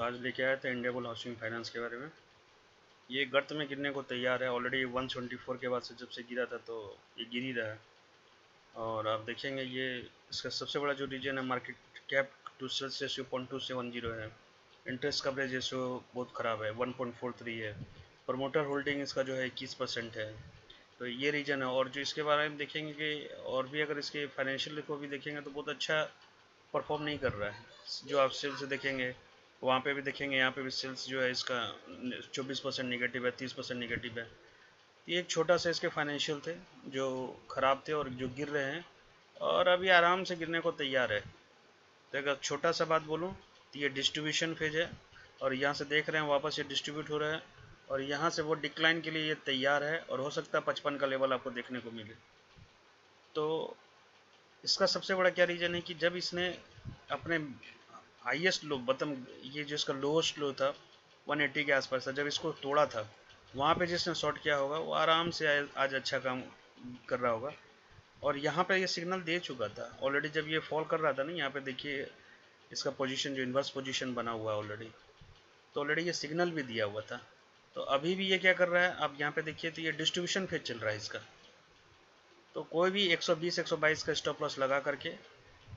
तो आज लेके आए थे इंडियाबुल हाउसिंग फाइनेंस के बारे में। ये गर्त में गिरने को तैयार है। ऑलरेडी 174 के बाद से जब से गिरा था तो ये गिर ही रहा है। और आप देखेंगे ये इसका सबसे बड़ा जो रीजन है market cap to sales ratio point two seven zero है। इंटरेस्ट कवरेज रेशियो बहुत ख़राब है वन पॉइंट फोर थ्री है। प्रमोटर होल्डिंग इसका जो है इक्कीस परसेंट है। तो ये रीजन है। और जो इसके बारे में देखेंगे कि और भी अगर इसके फाइनेंशियल को भी देखेंगे तो बहुत अच्छा परफॉर्म नहीं कर रहा है। जो आप सेल्स देखेंगे वहाँ पे भी देखेंगे, यहाँ पे भी सेल्स जो है इसका 24 परसेंट निगेटिव है 30 परसेंट निगेटिव है। ये एक छोटा सा इसके फाइनेंशियल थे, जो ख़राब थे और जो गिर रहे हैं, और अभी आराम से गिरने को तैयार है। तो अगर छोटा सा बात बोलूँ तो ये डिस्ट्रीब्यूशन फ़ेज़ है, और यहाँ से देख रहे हैं, वापस ये डिस्ट्रीब्यूट हो रहा है, और यहाँ से वो डिक्लाइन के लिए ये तैयार है, और हो सकता है पचपन का लेवल आपको देखने को मिले। तो इसका सबसे बड़ा क्या रीज़न है कि जब इसने अपने हाईएस्ट लो बतम ये जो इसका लोएस्ट लो था 180 के आसपास था, जब इसको तोड़ा था, वहाँ पे जिसने शॉर्ट किया होगा, वो आराम से आज अच्छा काम कर रहा होगा। और यहाँ पे ये सिग्नल दे चुका था ऑलरेडी जब ये फॉल कर रहा था ना, यहाँ पे देखिए, इसका पोजीशन जो इन्वर्स पोजीशन बना हुआ है ऑलरेडी तो ऑलरेडी ये सिग्नल भी दिया हुआ था। तो अभी भी ये क्या कर रहा है, आप यहाँ पे देखिए तो ये डिस्ट्रीब्यूशन फ़ेज़ चल रहा है इसका। तो कोई भी 120 122 का स्टॉप लॉस लगा करके,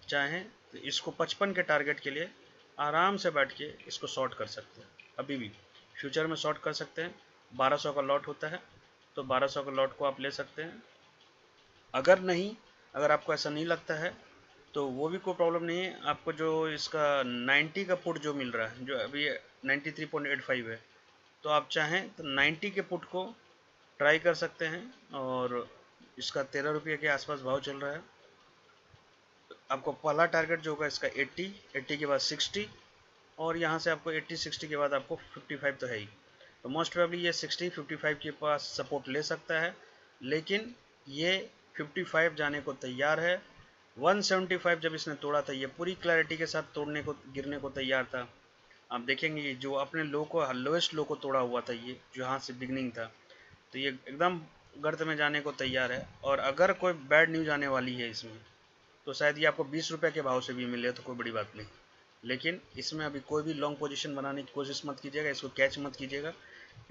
चाहें तो इसको 55 के टारगेट के लिए आराम से बैठ के इसको शॉर्ट कर सकते हैं। अभी भी फ्यूचर में शॉर्ट कर सकते हैं। 1200 का लॉट होता है तो 1200 का लॉट को आप ले सकते हैं। अगर नहीं, अगर आपको ऐसा नहीं लगता है तो वो भी कोई प्रॉब्लम नहीं है। आपको जो इसका 90 का पुट जो मिल रहा है, जो अभी 93.85 है तो आप चाहें तो 90 के पुट को ट्राई कर सकते हैं और इसका तेरह रुपये के आसपास भाव चल रहा है। आपको पहला टारगेट जो होगा इसका 80 80 के बाद 60 और यहाँ से आपको 80 60 के बाद आपको 55 तो है ही। तो मोस्ट प्रोबेबली ये 60 55 के पास सपोर्ट ले सकता है, लेकिन ये 55 जाने को तैयार है। 175 जब इसने तोड़ा था, ये पूरी क्लैरिटी के साथ तोड़ने को, गिरने को तैयार था। आप देखेंगे जो अपने लो को लोएस्ट लो को तोड़ा हुआ था, ये जो यहाँ से बिगनिंग था तो ये एकदम गर्त में जाने को तैयार है। और अगर कोई बैड न्यूज़ आने वाली है इसमें तो शायद ये आपको बीस रुपये के भाव से भी मिले तो कोई बड़ी बात नहीं। लेकिन इसमें अभी कोई भी लॉन्ग पोजीशन बनाने की कोशिश मत कीजिएगा, इसको कैच मत कीजिएगा।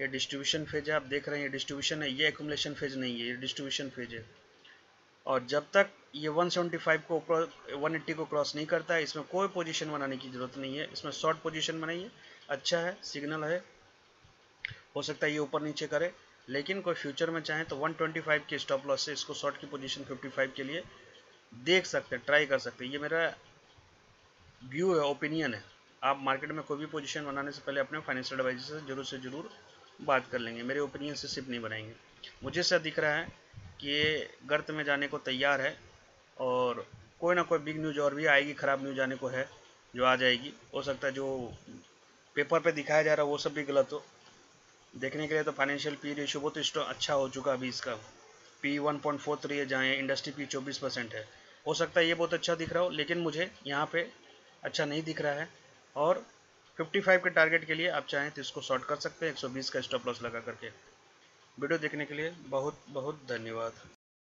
ये डिस्ट्रीब्यूशन फ़ेज़ है, आप देख रहे हैं, ये डिस्ट्रीब्यूशन है, ये एकुमुलेशन फ़ेज़ नहीं है, ये डिस्ट्रीब्यूशन फ़ेज़ है। और जब तक ये 175 को 180 को क्रॉस नहीं करता है इसमें कोई पोजीशन बनाने की ज़रूरत नहीं है। इसमें शॉर्ट पोजीशन बनाइए अच्छा है सिग्नल है, हो सकता है ये ऊपर नीचे करे। लेकिन कोई फ्यूचर में चाहे तो 125 के स्टॉप लॉस से इसको शॉर्ट की पोजीशन 55 के लिए देख सकते हैं ट्राई कर सकते हैं। ये मेरा व्यू है ओपिनियन है। आप मार्केट में कोई भी पोजीशन बनाने से पहले अपने फाइनेंशियल एडवाइजर से ज़रूर से ज़रूर बात कर लेंगे। मेरे ओपिनियन से सिर्फ़ नहीं बनाएँगे। मुझे से दिख रहा है कि ये गर्त में जाने को तैयार है और कोई ना कोई बिग न्यूज़ और भी आएगी, ख़राब न्यूज़ आने को है, जो आ जाएगी। हो सकता है जो पेपर पे दिखाया जा रहा है, वो सब भी गलत हो। देखने के लिए तो फाइनेंशियल पी रेशियो बहुत अच्छा हो चुका अभी इसका। P one point four three है, जहाँ इंडस्ट्री पी चौबीस परसेंट है। हो सकता है ये बहुत अच्छा दिख रहा हो, लेकिन मुझे यहाँ पे अच्छा नहीं दिख रहा है। और 55 के टारगेट के लिए आप चाहें तो इसको शॉर्ट कर सकते हैं 120 का स्टॉप लॉस लगा करके। वीडियो देखने के लिए बहुत बहुत धन्यवाद।